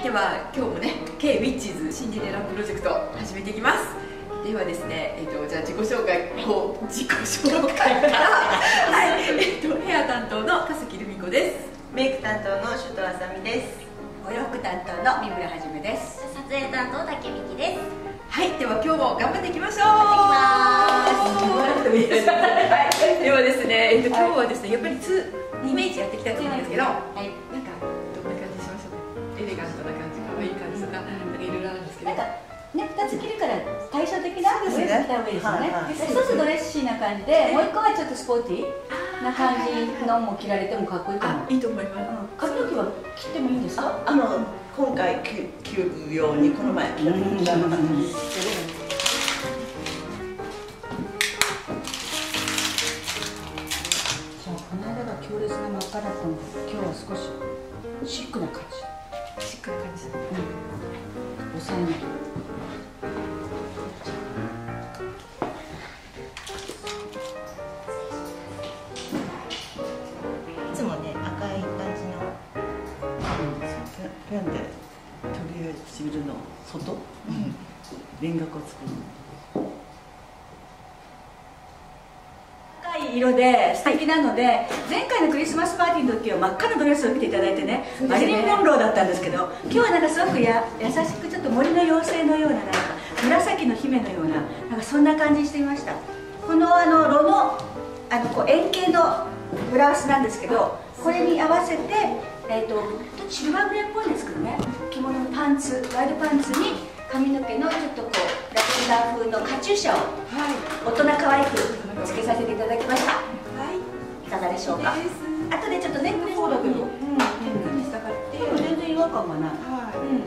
はいでは今日もね K ウィッチーズシンデレラプロジェクト始めていきます。ではですね、えっと、じゃあ自己紹介こう自己紹介から はいえっとヘア担当の笠木留美子です。メイク担当の首藤あさみです。お洋服担当の三村はじめです。撮影担当竹美希です。はいでは今日も頑張っていきましょう。頑張っていきます。はい、ではですね、えっと、今日はですねやっぱりツイメージやっていきたいと思うんですけど、はい2つ着るから対照的なドた方がい。いですね、はい1つドレッシーな感じでもう一個はちょっとスポーティーな感じのも着られてもかっこいいと思ういいと思います。髪の毛は切ってもいいんですか？あの今回着るようにこの前着られました、うん強烈な真っ赤だたので今日は少しシックな感じ。シックな感じ、うん、抑えないペンでとりあえず唇の外？輪郭を作る赤い色で素敵なので、前回のクリスマスパーティーの時は真っ赤なドレスを着ていただいてねマリリン・モンローだったんですけど今日はなんかすごくや優しくちょっと森の妖精のようななんか紫の姫のようななんかそんな感じにしていました。このあのロのあのこう円形のブラウスなんですけどこれに合わせて、えー、とシルバーグレーっぽいんですけどね。着物のパンツワイドパンツに髪の毛のちょっとこうラベンダー風のカチューシャをはい。大人可愛くつけさせていただきました。はい。いかがでしょうか？後でちょっとネックレスそうだけど、ううん。ん、ネックにしたかって、でも全然違和感がない。はい、うん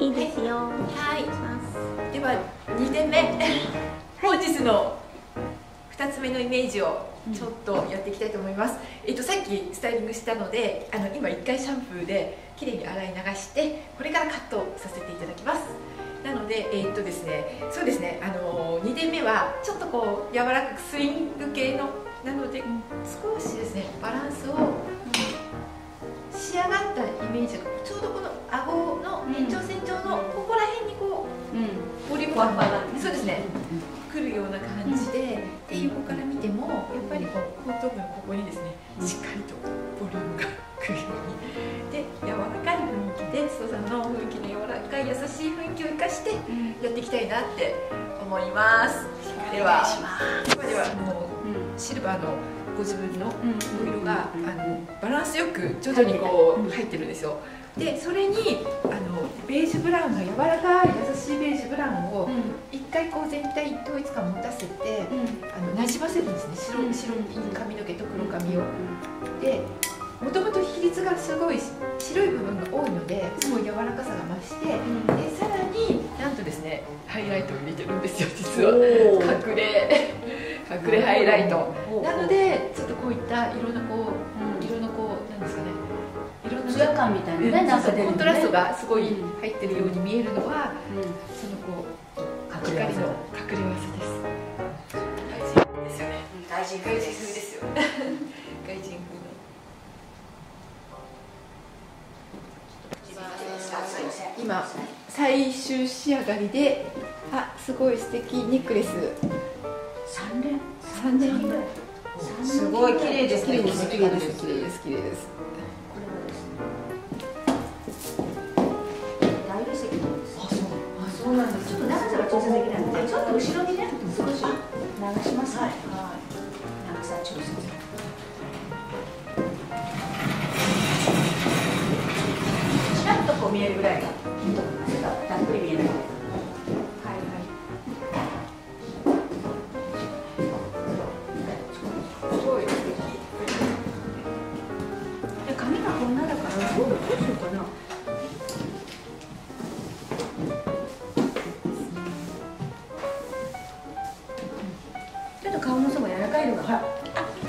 いいですよ。はい、では2点目、本日の2つ目のイメージをちょっとやっていきたいと思います、えっと、さっきスタイリングしたのであの今1回シャンプーできれいに洗い流してこれからカットさせていただきます。なのでえっとですねそうですねあの2点目はちょっとこう柔らかくスイング系のなので少しですねバランスを仕上がったイメージがちょうどこの顎の延長線上のここら辺にこううん。ボリューム感がそうですね。くるような感じで、で横から見てもやっぱりこう後頭部のここにですねしっかりとボリュームがくるように。で柔らかい雰囲気で須藤さんの雰囲気の柔らかい優しい雰囲気を生かしてやっていきたいなって思います。ではではではもうシルバーのご自分のお色があのバランスよく徐々にこう入ってるんですよ。でそれにあのベージュブラウンの柔らかい優しいベージュブラウンを一回こう全体統一感持たせてあのなじませるんですね。白うん。白い髪の毛と黒髪を。でもともと比率がすごい白い部分が多いのですごい柔らかさが増してでさらになんとですねハイライトを入れてるんですよ実は。隠れ隠れハイライト。なのでちょっとこういった色のこう色のこうなんですかね。色のツヤ感みたいなねうんなんかコントラストがすごいうん。入ってるように見えるのはうん。そのこう隠れ技光の隠れ技です。外人風ですよね大事外人風ですよ。外人風の。今最終仕上がりであすごい素敵。ネックレス三連三年ぐらい。すごい綺麗ですね。綺麗です綺麗です綺麗です綺麗です。大理石なんですあそう。あそう。なんです。ちょっと長さが調整できないのでちょっと後ろにね少し流しますね。はい。長さ調整ちらっとこう見えるぐらいがいいと思いますちょっと顔のそば柔らかいのが。ほら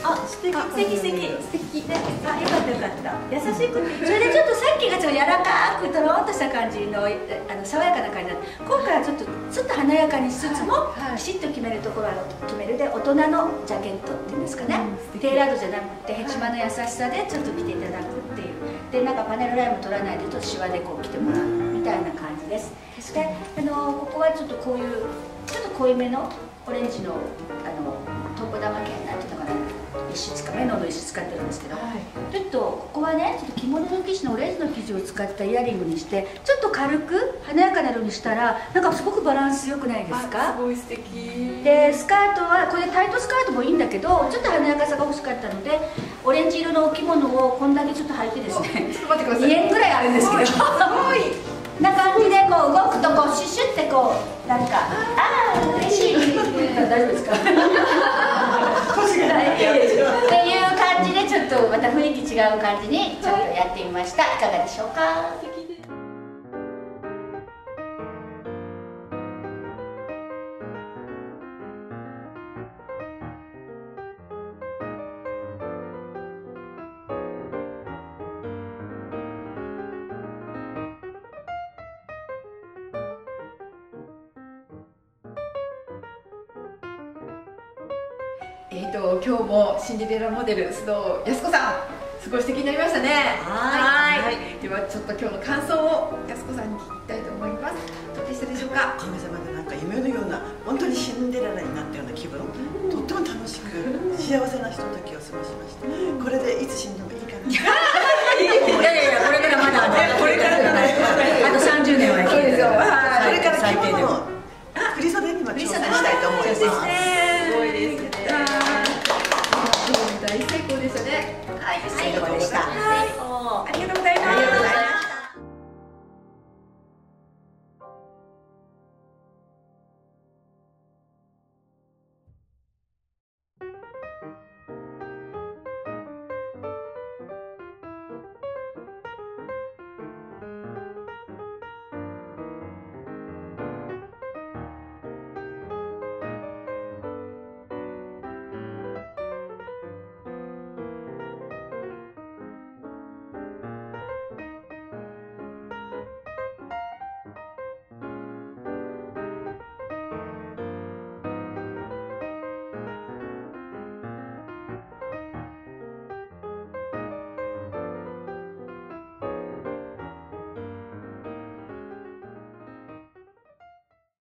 あ素敵素敵素敵。素敵。であよかったよかった。優しくそれでちょっとさっきがちょっと柔らかくとろっとした感じのあの爽やかな感じだった今回はちょっとちょっと華やかにしつつも、はい。きちっと決めるところは決めるで大人のジャケットっていうんですかね、うんテーラードじゃなくてヘチマの優しさでちょっと着ていただくでなんかパネルラインも取らないでちょっとシワでこう着てもらうみたいな感じです。であのここはちょっとこういうちょっと濃いめのオレンジのあのトップ玉系なんていうのかな。石使メノの石使ってるんですけど、ちょっとここはねちょっと着物の生地のオレンジの生地を使ったイヤリングにしてちょっと軽く華やかな色にしたらなんかすごくバランス良くないですあかすごい素敵。でスカートはこれタイトスカートもいいんだけどちょっと華やかさが欲しかったのでオレンジ色のお着物をこんだけちょっと履いてですね。ちょっと待ってください。2円ぐらいあるんですけど。すごい。な感じでこう動くとこうシュッシュってこうなんかああ嬉しい大丈夫ですか？って いう感じでちょっとまた雰囲気違う感じにちょっとやってみました。いかがでしょうか？えー、と今日もシンデレラモデル須藤靖子さんすごい素敵になりましたね。はい。はい。ではちょっと今日の感想を靖子さんに聞きたいと思います。どうでしたでしょうか？神様でなんか夢のような本当にシンデレラになったような気分。とっても楽しく 幸せなひとときを過ごしましたこれでいつ死んでもいいかな